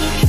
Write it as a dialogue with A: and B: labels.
A: you.